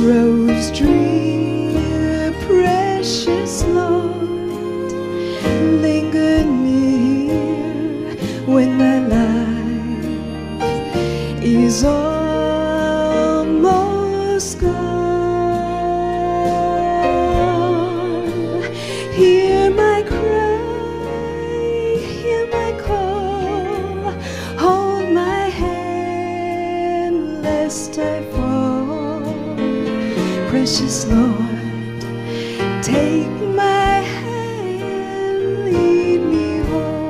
grows drear, precious Lord, linger near when my life is almost gone. precious Lord, take my hand, lead me home.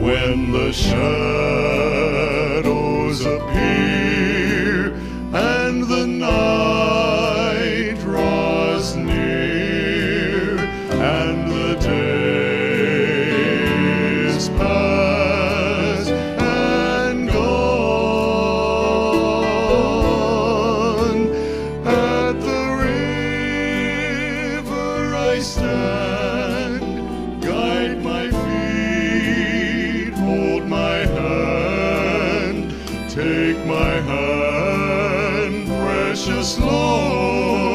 When the shadows appear. Take my hand, precious Lord.